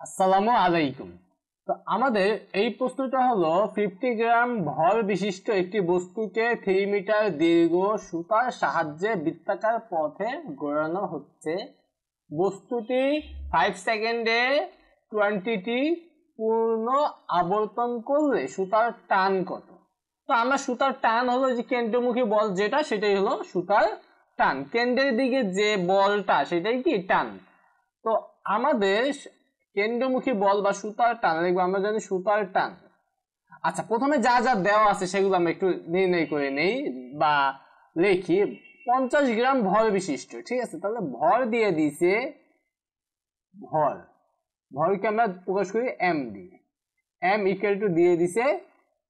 আসসালামু আলাইকুম। তো আমাদের এই প্রশ্নটা হলো ফিফটি গ্রাম ভর বিশিষ্ট একটি বস্তুকে থ্রি মিটার দীর্ঘ সুতার সাহায্যে বৃত্তাকার পথে ঘোরানো হচ্ছে। বস্তুটি ফাইভ সেকেন্ডে টোয়েন্টিটি পূর্ণ আবর্তন করলে সুতার টান কত? তো আমরা সুতার টান হলো যে কেন্দ্রমুখী বল যেটা, সেটাই হলো সুতার টান। কেন্দ্রের দিকে যে বলটা, সেটাই কি? টান। তো আমাদের কেন্দ্রমুখী বল বা সুতার টান লিখব আমরা জানি সুতার টান। আচ্ছা প্রথমে যা যা দেওয়া আছে সেগুলো আমরা একটু নির্ণয় করে নেই বা লিখি। পঞ্চাশ গ্রাম ভর বিশিষ্ট, ঠিক আছে? তাহলে ভর দিয়ে দিছে ভর। ভরকে আমরা প্রকাশ করি এম দিয়ে এম ইকুয়াল টু দিয়ে দিছে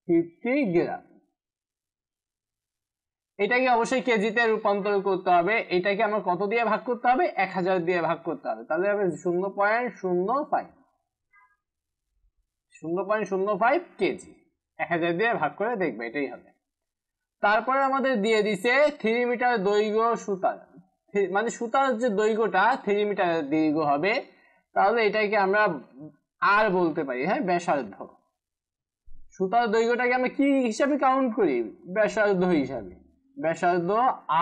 ফিফটি গ্রাম। এটাকে অবশ্যই কেজিতে রূপান্তর করতে হবে। এটাকে আমরা কত দিয়ে ভাগ করতে হবে? এক হাজার দিয়ে ভাগ করতে হবে। তাহলে হবে শূন্য পয়েন্ট শূন্য ফাইভ শূন্য পয়েন্ট শূন্য ফাইভ কেজি। এক হাজার দিয়ে ভাগ করে দেখবে, এটাই হবে। তারপরে আমাদের দিয়ে দিছে থ্রি মিটার দৈর্ঘ্য সুতার। মানে সুতার যে দৈর্ঘ্যটা, থ্রি মিটার দীর্ঘ হবে। তাহলে এটাকে আমরা আর বলতে পারি হ্যাঁ ব্যাসার্ধ। সুতার দৈর্ঘ্যটাকে আমরা কি হিসাবে কাউন্ট করি? ব্যাসার্ধ হিসাবে। ব্যাসার্ধ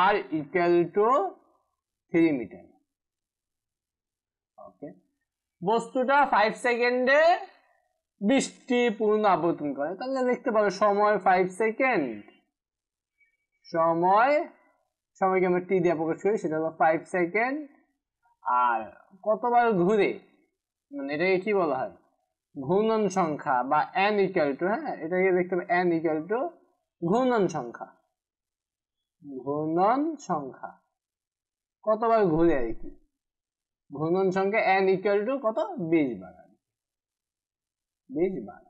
R equal to three metre okay বস্তুটা ফাইভ সেকেন্ডে বৃষ্টি পূর্ণ আবর্তন করে। তাহলে দেখতে পারো সময় ফাইভ সেকেন্ড সময়, সময়কে আমরা টি দিয়ে প্রকাশ করি, সেটা হলো ফাইভ সেকেন্ড আর কতবার ঘুরে মানে এটাকে কি বলা হয়? ঘূর্ণন সংখ্যা বা এন ইকুয়াল টু হ্যাঁ এটাকে দেখতে হবে এন ইকুয়াল টু ঘূর্ণন সংখ্যা। ঘূর্ণন সংখ্যা। কতবার ঘুরে আর কি ঘূর্ণন সংখ্যা এন ইকুয়াল টু কত? বিশ বার বিশ বার।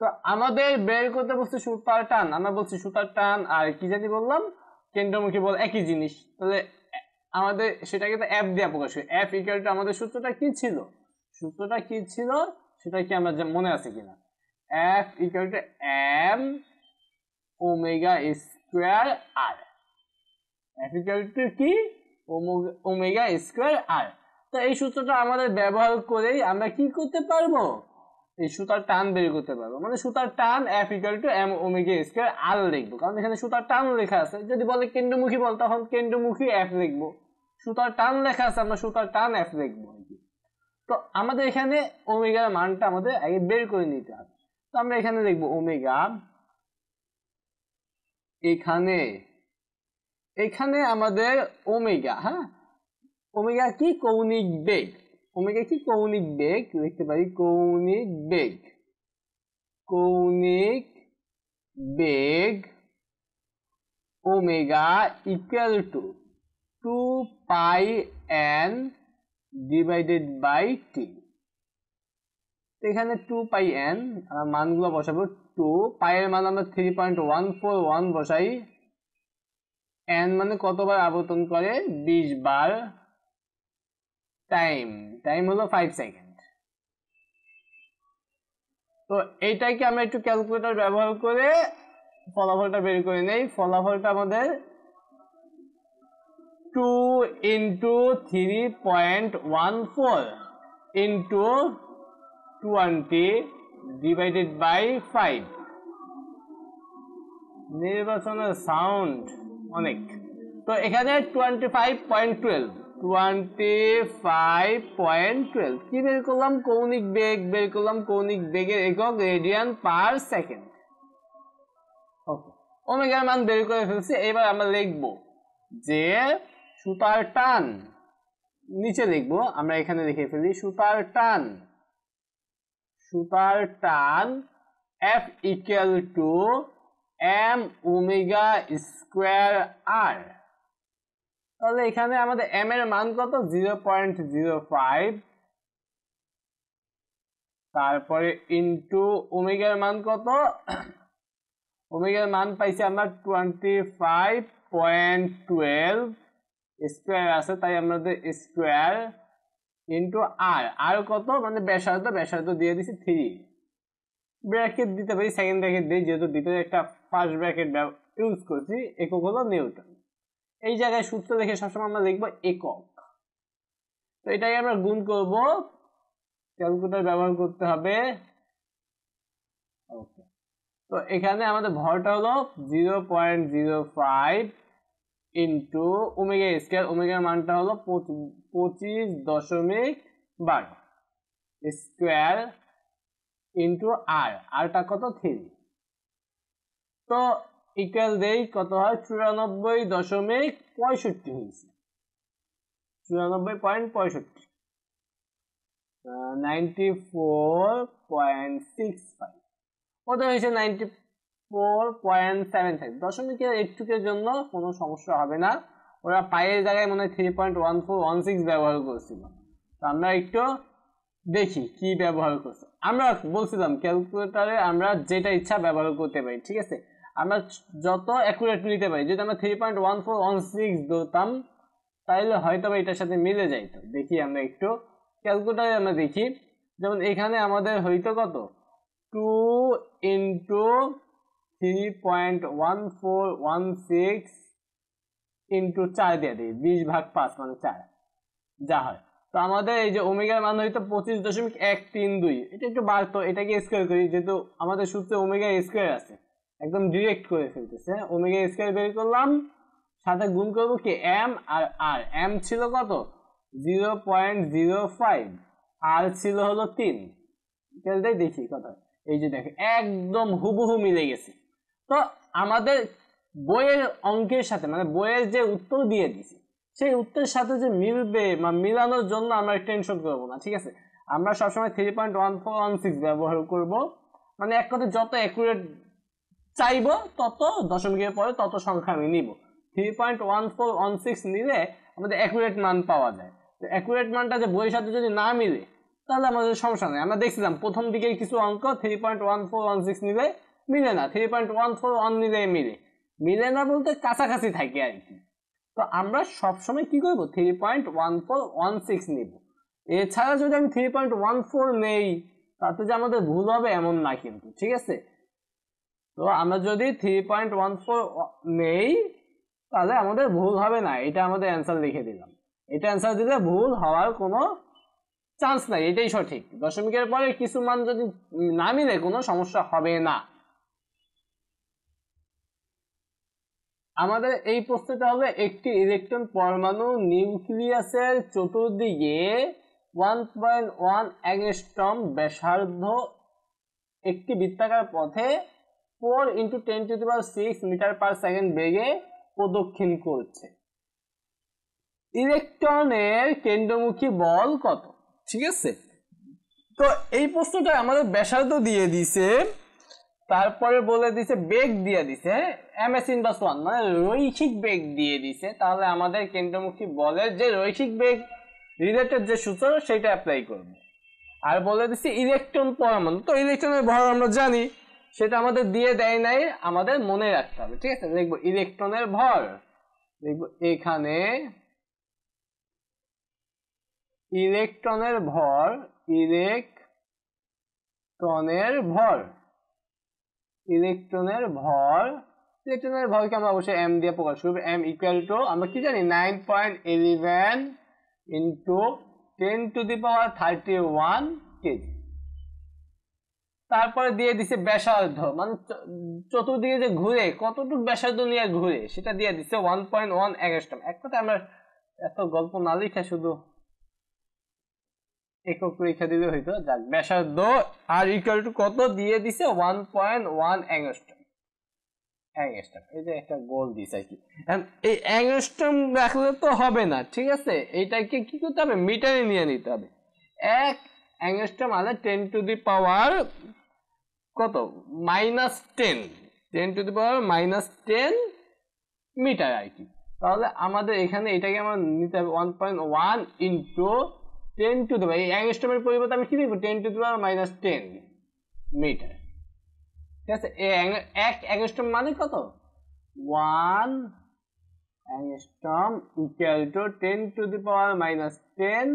তো আমাদের বের করতে বলছি সুতার টান। আমরা বলছি সুতার টান, আর কি জানি বললাম? কেন্দ্রমুখী বল একই জিনিস। তাহলে আমাদের সেটাকে তো অ্যাপ দেওয়া প্রকাশ করি। অ্যাপ ইকুয়াল টু আমাদের সূত্রটা কি ছিল? সূত্রটা কি ছিল? সেটা কি আমরা মনে আছে কিনা? F equal to M omega square R equal to কি? ওমেগা স্কোয়ার আর তো এই সূত্রটা আমাদের ব্যবহার করেই আমরা কি করতে পারব? এই সুতার টান বের করতে পারব। মানে সুতার টান F equal to M omega square R লিখব। কারণ এখানে সুতার টান লেখা আছে। যদি বলে কেন্দ্রমুখী বল, তখন কেন্দ্রমুখী এফ লিখব। সুতার টান লেখা আছে, আমরা সুতার টান এফ লিখব। তো আমাদের এখানে ওমেগার মানটা আমাদের আগে বের করে নিতে হবে। তো আমরা এখানে লিখব ওমেগা এখানে এখানে আমাদের ওমেগা হ্যাঁ? ওমেগা কি? কৌণিক বেগ। ওমেগা কি? কৌণিক বেগ লিখতে পারি। কৌণিক বেগ। কৌণিক বেগ omega equal to two pi N divided by T এখানে টু পাই এন মানগুলো বসাবো টু পাইয়ের মান আমরা three point one four one বসাই। এন মানে কতবার আবর্তন করে? বিশ বার। টাইম টাইম হলো ফাইভ সেকেন্ড তো এইটাকে আমরা একটু ক্যালকুলেটর ব্যবহার করে ফলাফলটা বের করে নেই। ফলাফলটা আমাদের two into three point one four into twenty divided by five নির্বাচনের সাউন্ড অনেক। তো এখানে twenty five point twelve twenty five point twelve কি বের করলাম? কৌণিক বেগ, বের করলাম কৌণিক বেগের একক রেডিয়ান পার সেকেন্ড ওকে ওমেগার মান বের করে ফেলছি, এবার আমরা লিখব যে সুতার টান। নিচে লিখব, আমরা এখানে লিখে ফেলি সুতার টান। সুতার টান F equal to m omega square r তাহলে এখানে আমাদের এম এর মান কত? জিরো পয়েন্ট জিরো ফাইভ তারপরে ইন্টু ওমেগার মান কত? ওমেগার মান পাইছি আমরা twenty five point twelve square আছে, তাই আমাদের স্কোয়ার ইন্টু আর আর কত? মানে ব্যাসার্ধ ব্যাসার্ধ দিয়ে দিছি থ্রি ব্র্যাকেট দিতে পারি সেকেন্ড ব্র্যাকেট দিই যেহেতু ভিতরে একটা ফার্স্ট ব্র্যাকেট ইউজ করছি, একক হলো নিউটন এই জায়গায় সূত্র দেখে সবসময় আমরা লিখব একক। তো এটাকে আমরা গুণ করব ক্যালকুলেটর ব্যবহার করতে হবে। ওকে তো এখানে আমাদের ভরটা হলো zero point zero five into omega square ওমেগার মানটা হলো পঁচিশ দশমিক বারো স্কোয়ার ইন্টু আর আরটা কত? থ্রি তো ইকুয়াল দেই কত হয়? চুরানব্বই দশমিক পঁয়ষট্টি হয়েছে। চুরানব্বই পয়েন্ট পঁয়ষট্টি। Ninety four point six five ওটা হয়েছে? Ninety four point seven five দশমিকের একটুকের জন্য কোনো সমস্যা হবে না। ওরা পায়ের জায়গায় মনে হয় three point one four one six ব্যবহার করছিল। তো আমরা একটু দেখি কি ব্যবহার করছে। আমরা বলছিলাম ক্যালকুলেটারে আমরা যেটা ইচ্ছা ব্যবহার করতে পারি, ঠিক আছে? আমরা যত অ্যাকুরেট নিতে পারি, যদি আমরা three point one four one six ধরতাম তাহলে হয়তো বা এটার সাথে মিলে যাইতো। দেখি আমরা একটু ক্যালকুলেটারে আমরা দেখি। যেমন এখানে আমাদের হইতো কত? Two into three point one four one six into চার দিয়ে দিই, বিশ ভাগ পাঁচ মানে চার, যা হয়। তো আমাদের এই যে ওমেগার মান হইতো পঁচিশ দশমিক এক তিন দুই, এটা একটু বাড়তো, এটাকে স্কোয়ার করি, যেহেতু আমাদের সূত্রে ওমেগা স্কোয়ার আছে, একদম ডিরেক্ট করে ফেলতেছে, ওমেগা স্কোয়ার বের করলাম, সাথে গুণ করব কি এম আর আর এম ছিল কত? Zero point zero five r ছিল হলো তিন দেখি কথা এই যে দেখে, একদম হুবহু মিলে গেছে। তো আমাদের বইয়ের অঙ্কের সাথে মানে বইয়ের যে উত্তর দিয়ে দিছি সেই উত্তরের সাথে যে মিলবে বা মিলানোর জন্য আমরা টেনশন করব না, ঠিক আছে? আমরা সবসময় three point one four one six ব্যবহার করব। মানে এক কথা যত অ্যাকুরেট চাইব, তত দশমিকের পরে তত সংখ্যা আমি নিব। Three point one four one six নিলে আমাদের অ্যাকুরেট মান পাওয়া যায়। তো অ্যাকুরেট মানটা যে বইয়ের সাথে যদি না মিলে, তাহলে আমাদের সমস্যা নেই। আমরা দেখছিলাম প্রথম দিকে কিছু অঙ্ক three point one four one six নিলে মিলে না three point one four one নিলে মিলে। মিলে না বলতে কাছাকাছি থাকে আর কি। তো আমরা সবসময় কি করব? Three point one four one six নিব। এছাড়া যদি আমি থ্রি পয়েন্ট ওয়ান ফোর নেই, তাতে যে আমাদের ভুল হবে এমন না কিন্তু, ঠিক আছে? তো আমরা যদি থ্রি পয়েন্ট ওয়ান ফোর নেই, তাহলে আমাদের ভুল হবে না। এটা আমাদের অ্যান্সার লিখে দিলাম। এটা অ্যান্সার দিলে ভুল হওয়ার কোনো চান্স নাই। এটাই সঠিক। দশমিকের পরে কিছু মান যদি না মিলে, কোনো সমস্যা হবে না। আমাদের এই প্রশ্নটা হবে একটি ইলেকট্রন পরমাণু নিউক্লিয়াসের চতুর্দিকে ওয়ান পয়েন্ট ওয়ান অ্যাংস্ট্রম ব্যাসার্ধ একটি বৃত্তাকার পথে four into ten to power six meter per second বেগে প্রদক্ষিণ করছে। ইলেকট্রনের কেন্দ্রমুখী বল কত? ঠিক আছে? তো এই প্রশ্নটা আমাদের ব্যাসার্ধ দিয়ে দিছে তারপরে বলে দিছে, বেগ দিয়ে দিছে এম এস ইনভার্স ওয়ান মানে রৈখিক বেগ দিয়ে দিছে। তাহলে আমাদের কেন্দ্রমুখী বলের যে রৈখিক বেগ রিলেটেড যে সূত্র, সেটা অ্যাপ্লাই করব। আর বলে দিচ্ছে ইলেকট্রন পরমাণু। তো ইলেকট্রনের ভর আমরা জানি, সেটা আমাদের দিয়ে দেয় নাই, আমাদের মনে রাখতে হবে, ঠিক আছে? দেখব ইলেকট্রনের ভর, দেখব এখানে ইলেকট্রনের ভর ইলেকট্রনের ভর। ইলেকট্রনের ভর ইলেকট্রনের ভরকে আমরা অবশ্যই এম দিয়ে প্রকাশ করব। এম ইকুয়াল টু আমরা কি জানি? Nine point eleven into ten to the power thirty one kg তারপরে দিয়ে দিছে ব্যাসার্ধ মানে চতুর্দিকে যে ঘুরে, কতটুকু ব্যাসার্ধ নিয়ে ঘুরে, সেটা দিয়ে দিছে ওয়ান পয়েন্ট ওয়ান এক কথা আমরা এত গল্প না লিখে শুধু একক রেখা দিলে হইতো। যাক, ব্যাসার্ধ আর ইকুয়াল টু কত দিয়ে দিছে? One point one angstrom angstrom এই যে একটা গোল দিছে আর কি। এই অ্যাংস্টম রাখলে তো হবে না, ঠিক আছে? এইটাকে কি করতে হবে? মিটারে নিয়ে নিতে হবে। এক অ্যাংস্টম মানে টেন টু দি পাওয়ার কত? Minus ten ten to the power minus ten meter আর কি। তাহলে আমাদের এখানে এটাকে আমরা নিতে হবে one point one into ten to the power এই অ্যাংস্টমের পরিবর্তে আমি কি লিখব ten to the power minus ten meter ঠিক আছে? এক অ্যাংস্টম মানে কত? One angstrom equal to ten to the power minus ten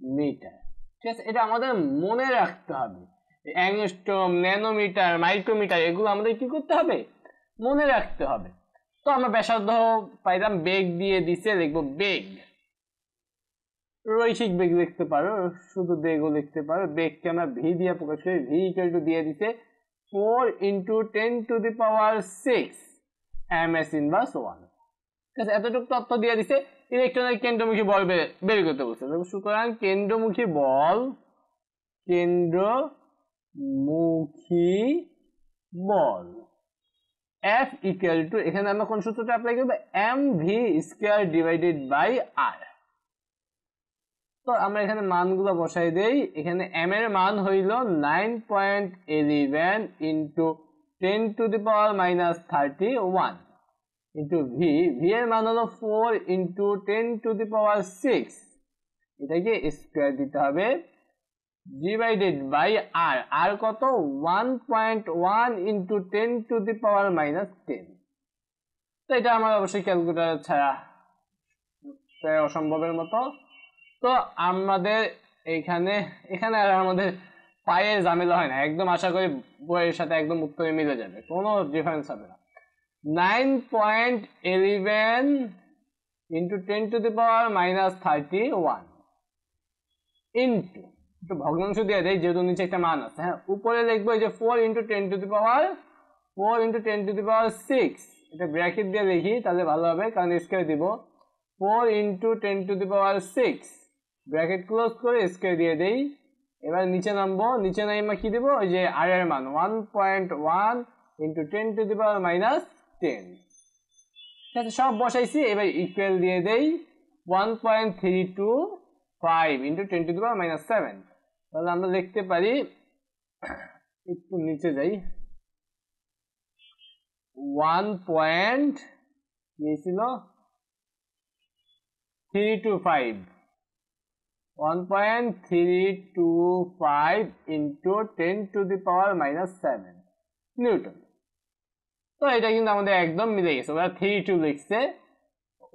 meter ঠিক আছে? এটা আমাদের মনে রাখতে হবে। অ্যাংস্টম ন্যানোমিটার মাইক্রোমিটার এগুলো আমাদের কি করতে হবে? মনে রাখতে হবে। তো আমরা ব্যাসার্ধ পাইলাম বেগ দিয়ে দিছে, লিখব বেগ। রৈখিক বেগ লিখতে পারো, শুধু বেগও লিখতে পারো। বেগকে আমরা ভি দিয়ে প্রকাশ করি ভি ইকুয়াল টু দিয়ে দিতে four into ten to the power six m s inverse one ঠিক আছে, এতটুকু তথ্য দিয়ে দিছে ইলেকট্রনের কেন্দ্রমুখী বল বের করতে বলছে। সুতরাং কেন্দ্রমুখী বল কেন্দ্রমুখী বল। এফ ইকুয়াল টু এখানে আমরা কোন সূত্রটা অ্যাপ্লাই করব? M v square divided by r তো আমরা এখানে মানগুলো বসাই দেই। এখানে এম এর মান হইল nine point eleven into ten to the power minus thirty one into v v এর মান হলো four into ten to the power six এটাকে স্কোয়ার দিতে হবে। ডিভাইডেড বাই আর আর কত? One point one into ten to the power minus ten তো এটা আমার অবশ্যই ক্যালকুলেটার ছাড়া অসম্ভবের মতো। তো আমাদের এখানে এখানে আর আমাদের পায়ের ঝামেলা হয় না। একদম আশা করি বইয়ের সাথে একদম উত্তরে মিলে যাবে। কোনো ডিফারেন্স হবে না। Nine point eleven into ten to the power minus thirty one into একটু ভগ্নাংশ দিয়ে দেয় যেহেতু নিচে একটা মান আছে। হ্যাঁ উপরে লিখব যে four into ten to the power four into ten to the power six এটা ব্র্যাকেট দিয়ে লিখি, তাহলে ভালো হবে, কারণ স্কোয়ার দিব। Four into ten to the power six bracket close করে স্কোয়ার দিয়ে দেই। এবার নিচে নামবো। নিচে নামা কি দিব? ওই যে আর এর মান one point one into ten to the power minus ten ঠিক আছে, সব বসাইছি। এবার ইকুয়াল দিয়ে দেই one point three two five into ten to the power minus seven তাহলে আমরা দেখতে পারি, একটু নিচে যাই। ওয়ান পয়েন্ট কি ছিল? Three two five one point three two five into ten to the power minus seven newton তো এটা কিন্তু আমাদের একদম মিলে গেছে। ওরা থ্রি টু লিখছে।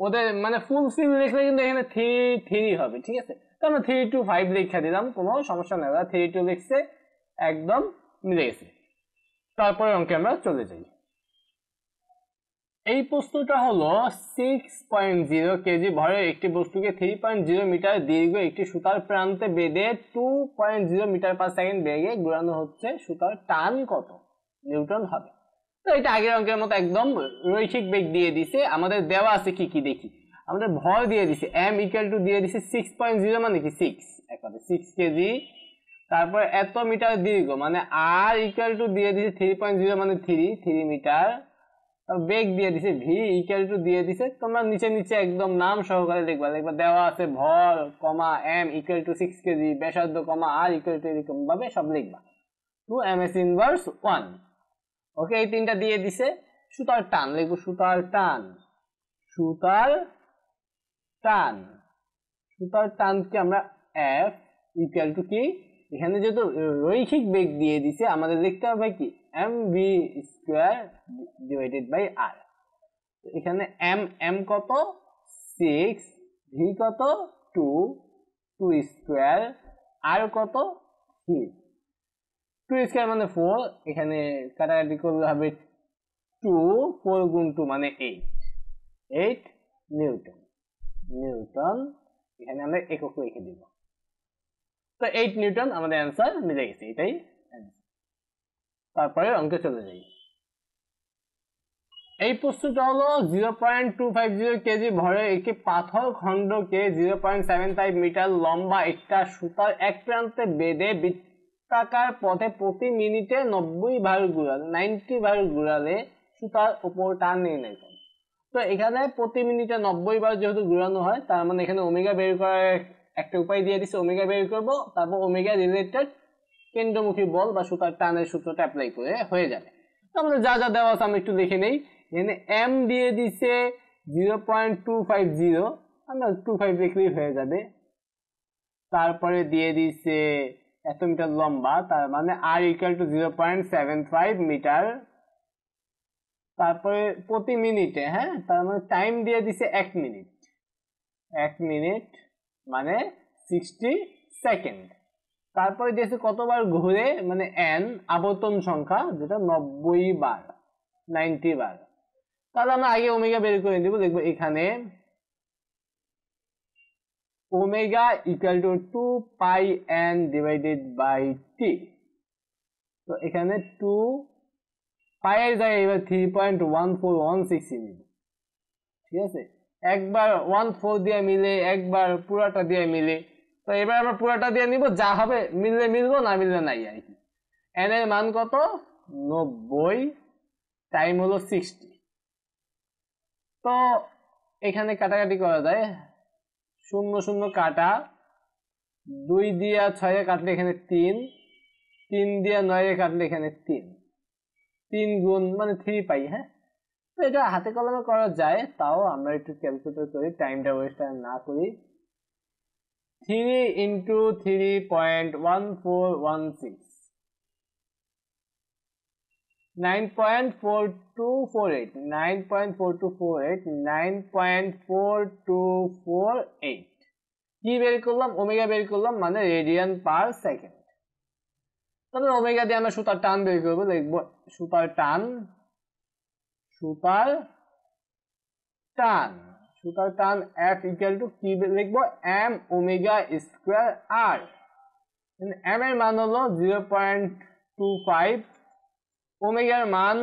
ওদের মানে ফুল সিম লিখলে কিন্তু এখানে থ্রি থ্রি হবে, ঠিক আছে? তো আমরা থ্রি টু ফাইভ লিখে দিলাম, কোনো সমস্যা নেই। ওরা থ্রি টু লিখছে, একদম মিলে গেছে। তারপরে অঙ্কে আমরা চলে যাই। এই প্রশ্নটা হলো সিক্স পয়েন্ট জিরো কেজি ভরের একটি বস্তুকে থ্রি পয়েন্ট জিরো মিটার দীর্ঘ একটি সুতার প্রান্তে বেঁধে two point zero meter per second বেগে ঘুরানো হচ্ছে সুতার টান কত? নিউটন হবে। তো এটা আগের অঙ্কের মতো একদম রৈখিক বেগ দিয়ে দিছে। আমাদের দেওয়া আছে কি কি দেখি। আমাদের ভর দিয়ে দিছে এম ইকুয়াল টু দিয়ে দিছে সিক্স পয়েন্ট জিরো মানে কি সিক্স একবারে সিক্স কেজি। তারপর এত মিটার দীর্ঘ মানে আর ইকুয়াল টু দিয়ে দিছে থ্রি পয়েন্ট জিরো মানে থ্রি থ্রি মিটার। বেগ দিয়ে দিছে ভি ইকুয়াল টু দিয়ে দিছে। তোমরা নিচে নিচে একদম নাম সহকারে লিখবা। লিখবা দেওয়া আছে ভর, comma m equal to six kg, ব্যাসার্ধ কমা আর ইকুয়াল টু এরকম ভাবে সব লিখবা। Two m s inverse one okay এই তিনটা দিয়ে দিছে। সুতার টান, লিখব সুতার টান। সুতার টান। সুতার টানকে আমরা এফ ইকুয়াল টু কি? এখানে যেহেতু রৈখিক বেগ দিয়ে দিছে, আমাদের লিখতে হবে কি? M v square divided by r এখানে এম এম কত? সিক্স ভি কত? টু টু স্কোয়ার আর কত? থ্রি টু স্কোয়ার মানে ফোর এখানে কাটাকাটি করলে হবে টু ফোর গুণ টু মানে এইট এইট নিউটন নিউটন এখানে আমরা একক রেখে দিব। তো এইট নিউটন আমাদের অ্যান্সার মিলে গেছে এটাই। তারপরে অঙ্কে চলে যাই। এই প্রশ্নটা হলো zero point two five zero kg ভরে একটি পাথর খণ্ডকে zero point seven five meter লম্বা একটা সুতার এক প্রান্তে বেঁধে বৃত্তাকার পথে প্রতি মিনিটে নব্বই বার ঘুরালে নাইনটি বার ঘুরালে সুতার উপর টান নির্ণয় করে। তো এখানে প্রতি মিনিটে নব্বই বার যেহেতু ঘুরানো হয়, তার মানে এখানে ওমেগা বের করার একটা উপায় দিয়ে দিচ্ছে ওমেগা বের করব, তারপর ওমেগা রিলেটেড কেন্দ্রমুখী বল বা সুতার টানের সূত্রটা অ্যাপ্লাই করে হয়ে যাবে। তো আমাদের যা যা দেওয়া আছে আমি একটু দেখে নেই। এখানে এম দিয়ে দিছে zero point two five zero আমরা টু ফাইভ লিখলেই হয়ে যাবে। তারপরে দিয়ে দিছে এত মিটার লম্বা, তার মানে r equal to zero point seven five meter. তারপরে প্রতি মিনিটে হ্যাঁ তার মানে টাইম দিয়ে দিছে এক মিনিট। এক মিনিট মানে সিক্সটি সেকেন্ড তারপরে দিয়েছে কতবার ঘুরে মানে এন আবর্তন সংখ্যা, যেটা নব্বই বার নাইনটি বার। তাহলে আমরা আগে ওমেগা বের করে দিব দেখব এখানে omega equal to two pi n divided by t তো এখানে টু পায়ের জায়গায় এবার three point one four one six নিব ঠিক আছে? একবার ওয়ান ফোর দিয়ে মিলে, একবার পুরাটা দিয়ে মিলে। তো এবার আমরা পুরাটা দিয়ে নিব, যা হবে মিললে মিলবো, না মিললে নাই আর কি। এন এর মান কত? নব্বই টাইম হলো সিক্সটি তো এখানে কাটাকাটি করা যায়। শূন্য শূন্য কাটা, দুই দিয়া ছয়ে কাটলে এখানে তিন তিন দিয়া নয়ে কাটলে এখানে তিন। তিন গুণ মানে থ্রি পাই হ্যাঁ? তো এটা হাতে কলমে করা যায়, তাও আমরা একটু ক্যালকুলেটর করি টাইমটা ওয়েস্ট না করি। Three into three point one four one six nine point four two four eight nine point four two four eight nine point four two four eight কি বের করলাম ওমেগা বের করলাম মানে রেডিয়ান পার সেকেন্ড তবে omega দিয়ে আমরা সুতার টান বের করব দেখব সুতার টান সুতার টান। সুতার এফ ইকুয়াল টু কি লিখব? M omega square r m এর মান হলো জিরো পয়েন্ট টু ফাইভ ওমেগার মান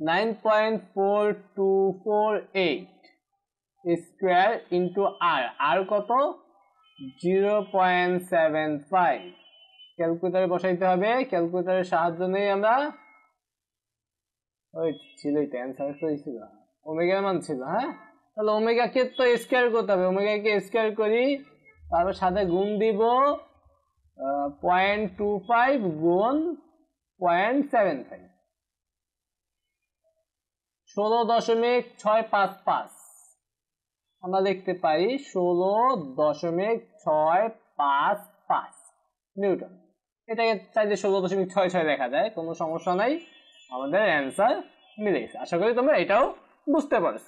nine point four four eight square into r r কত? জিরো পয়েন্ট সেভেন ফাইভ ক্যালকুলেটারে বসাইতে হবে। ক্যালকুলেটারের সাহায্য নেই আমরা ওই ছিল, এটা অ্যান্সার তো ওমেগার মান ছিল হ্যাঁ? তাহলে ওমেগাকে তো স্কোয়ার করতে হবে। ওমেগাকে স্কোয়ার করি তারপর সাথে গুণ দিব পয়েন্ট টু ফাইভ গুণ পয়েন্ট সেভেন ফাইভ ষোলো দশমিক ছয় পাঁচ পাঁচ। আমরা দেখতে পাই ষোলো দশমিক ছয় পাঁচ পাঁচ। নিউটন। এটাকে চাইলে ষোলো দশমিক ছয় ছয় দেখা যায়, কোনো সমস্যা নাই। আমাদের অ্যান্সার মিলে গেছে। আশা করি তোমরা এটাও বুঝতে পারছ।